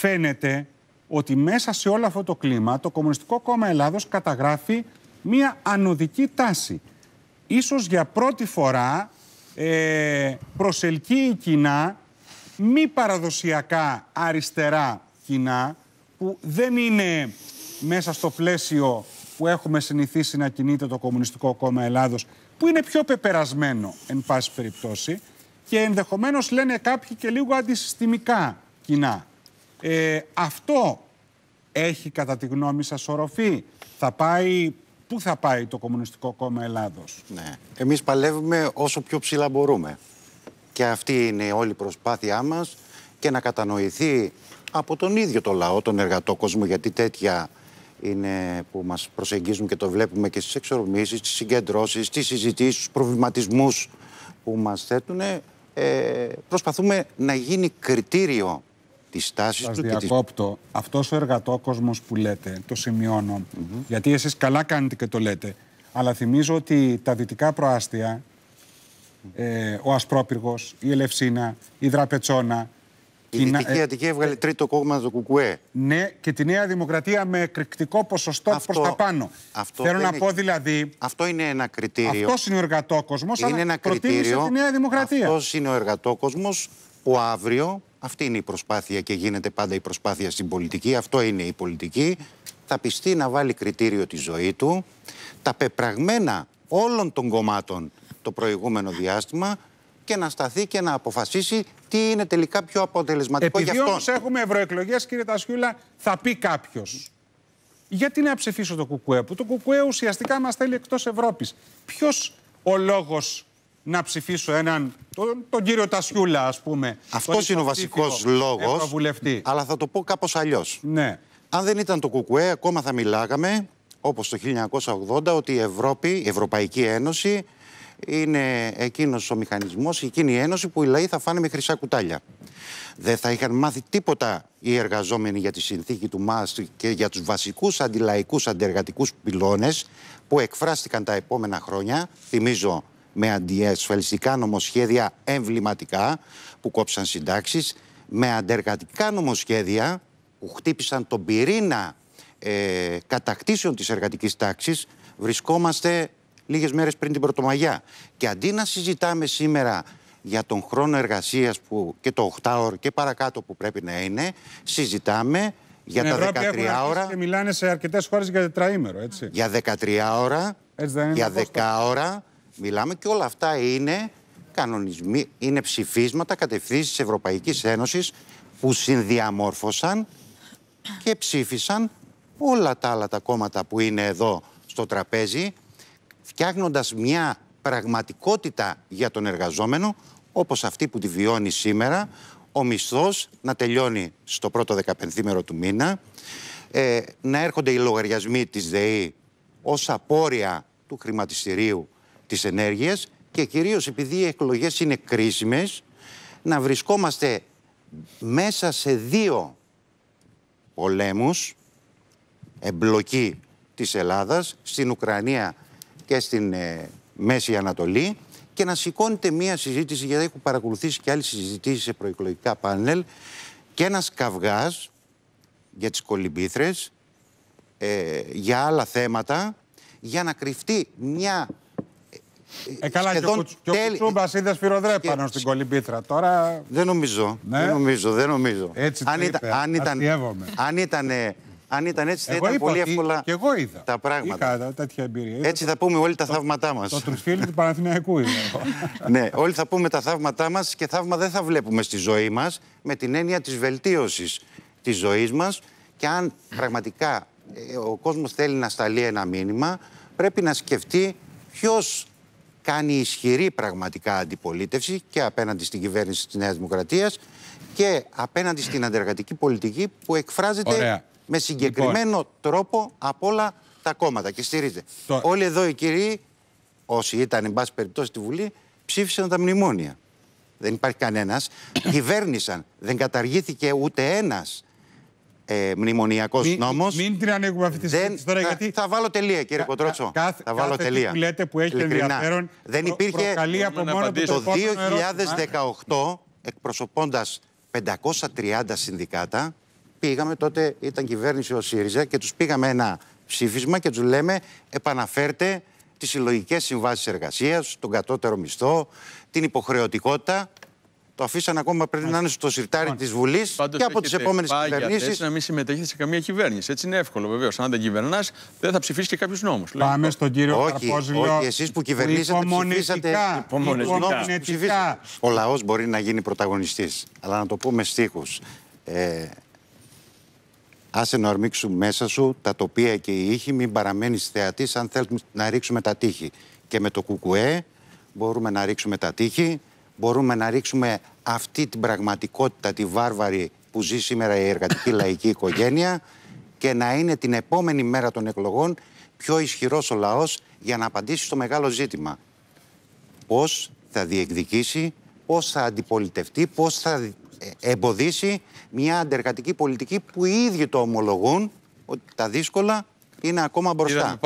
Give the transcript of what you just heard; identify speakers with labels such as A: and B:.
A: φαίνεται ότι μέσα σε όλο αυτό το κλίμα το Κομμουνιστικό Κόμμα Ελλάδος καταγράφει μία ανωδική τάση. Ίσως για πρώτη φορά ε, προσελκύει κοινά μη παραδοσιακά αριστερά κοινά που δεν είναι μέσα στο πλαίσιο που έχουμε συνηθίσει να κινείται το Κομμουνιστικό Κόμμα Ελλάδος που είναι πιο πεπερασμένο εν πάση περιπτώσει και ενδεχομένως λένε κάποιοι και λίγο αντισυστημικά κοινά. Ε, αυτό έχει κατά τη γνώμη σας οροφή. Θα πάει, πού θα πάει το Κομμουνιστικό Κόμμα Ελλάδος;
B: Ναι. Εμείς παλεύουμε όσο πιο ψηλά μπορούμε. Και αυτή είναι όλη η προσπάθειά μας και να κατανοηθεί από τον ίδιο το λαό, τον εργατό κόσμο, γιατί τέτοια είναι που μας προσεγγίζουν και το βλέπουμε και στις εξορμήσεις, στις συγκεντρώσεις, στις συζητήσεις, στους προβληματισμούς που μας θέτουν. Ε, προσπαθούμε να γίνει κριτήριο της τάσης
A: Σας
B: του.
A: διακόπτω.
B: Και της...
A: Αυτός ο εργατόκοσμος που λέτε, το σημειώνω, γιατί εσείς καλά κάνετε και το λέτε, αλλά θυμίζω ότι τα δυτικά προάστια, ε, ο Ασπρόπυργος, η Ελευσίνα, η Δραπετσόνα,
B: Η
A: κοινά-
B: Δυτική
A: ε,
B: Αττική έβγαλε τρίτο κόμμα το Κουκουέ.
A: Ναι, και τη Νέα Δημοκρατία με εκρηκτικό ποσοστό
B: Αυτό-
A: προς τα πάνω.
B: αυτό
A: Θέλω
B: δεν
A: να
B: είναι-
A: πω δηλαδή,
B: Αυτό είναι ένα κριτήριο.
A: αυτός είναι ο εργατόκοσμος,
B: είναι
A: αλλά
B: ένα
A: προτίμησε
B: κριτήριο.
A: τη Νέα Δημοκρατία.
B: Αυτός είναι ο εργατόκοσμος που αύριο, αυτή είναι η προσπάθεια και γίνεται πάντα η προσπάθεια στην πολιτική, αυτό είναι η πολιτική, θα πιστεί να βάλει κριτήριο τη ζωή του, τα πεπραγμένα όλων των κομμάτων το προηγούμενο διάστημα και να σταθεί και να αποφασίσει τι είναι τελικά πιο αποτελεσματικό
A: Επειδή
B: για
A: όμως
B: αυτόν.
A: έχουμε ευρωεκλογές, κύριε Τασιούλα, θα πει κάποιος. Γιατί να ψηφίσω το Κουκουέ, που το Κουκουέ ουσιαστικά μας θέλει εκτός Ευρώπης. Ποιος ο λόγος να ψηφίσω έναν, τον, τον κύριο Τασιούλα, ας πούμε.
B: Αυτός
A: τον
B: είναι ο
A: υποψήφιο
B: βασικός λόγος,
A: Ευρωβουλευτή.
B: αλλά θα το πω κάπως αλλιώς.
A: Ναι.
B: Αν δεν ήταν το Κουκουέ, ακόμα θα μιλάγαμε, όπως το 1980, ότι η Ευρώπη, η Ευρωπαϊκή Ένωση, είναι εκείνος ο μηχανισμός, εκείνη η ένωση που οι λαοί θα φάνε με χρυσά κουτάλια. Δεν θα είχαν μάθει τίποτα οι εργαζόμενοι για τη συνθήκη του ΜΑΣ και για τους βασικούς αντιλαϊκούς αντεργατικούς πυλώνες που εκφράστηκαν τα επόμενα χρόνια, θυμίζω με αντιασφαλιστικά νομοσχέδια εμβληματικά που κόψαν συντάξεις, με αντεργατικά νομοσχέδια που χτύπησαν τον πυρήνα ε, κατακτήσεων της εργατικής τάξης, βρισκόμαστε λίγες μέρες πριν την Πρωτομαγιά. Και αντί να συζητάμε σήμερα για τον χρόνο εργασίας που, και το 8ωρο και παρακάτω που πρέπει να είναι, συζητάμε για
A: Στην
B: τα
A: Ευρώπη έχουν
B: 13
A: αρχίσει
B: ώρα,
A: Και μιλάνε σε αρκετές χώρες για τετραήμερο, έτσι.
B: για 13 ώρα,
A: Έτσι δεν είναι,
B: για
A: Κώστα;
B: 10 ώρα, μιλάμε και όλα αυτά είναι κανονισμοί, είναι ψηφίσματα κατευθύνσεις της Ευρωπαϊκής Ένωσης που συνδιαμόρφωσαν και ψήφισαν όλα τα άλλα τα κόμματα που είναι εδώ στο τραπέζι, φτιάχνοντας μια πραγματικότητα για τον εργαζόμενο, όπως αυτή που τη βιώνει σήμερα, ο μισθός να τελειώνει στο πρώτο δεκαπενθήμερο του μήνα, ε, να έρχονται οι λογαριασμοί της ΔΕΗ ως απόρρια του χρηματιστηρίου της ενέργειας και κυρίως επειδή οι εκλογές είναι κρίσιμες, να βρισκόμαστε μέσα σε δύο πολέμους, εμπλοκή της Ελλάδας στην Ουκρανία και στην ε, Μέση Ανατολή και να σηκώνεται μία συζήτηση, γιατί έχω παρακολουθήσει και άλλες συζητήσεις σε προεκλογικά πάνελ και ένας καυγάς για τις κολυμπήθρες, ε, για άλλα θέματα, για να κρυφτεί μια
A: Ε, καλά, και ο,
B: σχεδόν
A: Κουτσ- και ο
B: τέλει-
A: Κουτσούμπας είδε σφυροδρέπανο
B: Και-
A: στην κολυμπήθρα. Τώρα
B: Δεν νομίζω.
A: Ναι.
B: Δεν νομίζω, δεν νομίζω.
A: Έτσι το
B: αν,
A: είπε,
B: ήταν, αν, ήταν,
A: αστειεύομαι.
B: αν, ήταν, αν ήταν έτσι, θα
A: εγώ
B: ήταν
A: είπα
B: πολύ
A: ότι
B: εύκολα
A: και εγώ είδα.
B: τα πράγματα.
A: Είχα τέτοια εμπειρία. Είδα
B: Έτσι θα πούμε όλοι τα θαύματά μας.
A: Το τρισφύλι του Παναθηναϊκού είδα εγώ.
B: ναι, όλοι θα πούμε τα θαύματά μας και θαύμα δεν θα βλέπουμε στη ζωή μας με την έννοια της βελτίωσης της ζωής μας και αν πραγματικά ε, ο κόσμος θέλει να σταλεί ένα μήνυμα πρέπει να σκεφτεί ποιος κάνει ισχυρή πραγματικά αντιπολίτευση και απέναντι στην κυβέρνηση της Νέας Δημοκρατίας και απέναντι στην αντεργατική πολιτική που εκφράζεται
A: Ωραία.
B: με συγκεκριμένο τρόπο από όλα τα κόμματα και στηρίζεται.
A: Το-
B: Όλοι εδώ οι κύριοι, όσοι ήταν εν πάση περιπτώσει στη Βουλή, ψήφισαν τα μνημόνια. Δεν υπάρχει κανένας. Κυβέρνησαν. Δεν καταργήθηκε ούτε ένας ε, μνημονιακός
A: Μην-
B: νόμος.
A: Μην την ανοίγουμε αυτή τη συζήτηση τώρα,
B: θα,
A: γιατί
B: θα βάλω τελεία, κύριε
A: κα-
B: Κοντρότσο.
A: κάθε-
B: θα βάλω
A: κάθε τι
B: τελεία.
A: που λέτε που έχει
B: Ειλικρινά.
A: ενδιαφέρον
B: Δεν
A: προ-
B: υπήρχε.
A: προκαλεί από
C: Μπορούμε να
A: μόνο του το
C: απαντήσουμε.
B: Το
A: επόμενο ερώτημα.
B: 2018, εκπροσωπώντας 530 συνδικάτα, πήγαμε, τότε ήταν κυβέρνηση ο ΣΥΡΙΖΑ και τους πήγαμε ένα ψήφισμα και τους λέμε επαναφέρτε τις συλλογικές συμβάσεις εργασίας, τον κατώτερο μισθό, την υποχρεωτικότητα. Το αφήσαν ακόμα πρέπει να είναι στο σιρτάρι της Βουλής και από τις επόμενες κυβερνήσεις.
C: να μην συμμετέχετε σε καμία κυβέρνηση. Έτσι είναι εύκολο βεβαίως. Αν δεν κυβερνάς, δεν θα ψηφίσεις και κάποιους νόμους.
A: Πάμε στον κύριο
B: όχι,
A: Καρπόζηλο.
B: Όχι, εσείς που κυβερνήσατε ψηφίσατε.
A: Υπομονετικά.
B: Ο λαός μπορεί να γίνει πρωταγωνιστής. Αλλά να το πούμε στίχους. Ε, Άσε να ορμήξουν μέσα σου τα τοπία και οι ήχοι, μην παραμένεις θεατής αν θέλουμε να ρίξουμε τα τείχη. Και με το κουκουέ μπορούμε να ρίξουμε τα τείχη, μπορούμε να ρίξουμε αυτή την πραγματικότητα, τη βάρβαρη που ζει σήμερα η εργατική λαϊκή οικογένεια και να είναι την επόμενη μέρα των εκλογών πιο ισχυρός ο λαός για να απαντήσει στο μεγάλο ζήτημα. Πώς θα διεκδικήσει, πώς θα αντιπολιτευτεί, πώς θα εμποδίσει μια αντεργατική πολιτική που οι ίδιοι το ομολογούν ότι τα δύσκολα είναι ακόμα μπροστά.